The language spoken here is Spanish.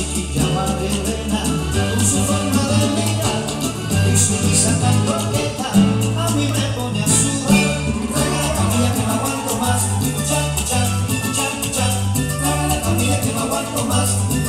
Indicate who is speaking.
Speaker 1: chiquilla madrena, con su forma de mirar y su risa tan coqueta, a mí me pone a sudar. Traga la camilla que no aguanto más, escuchar. Traga la camilla que no aguanto más.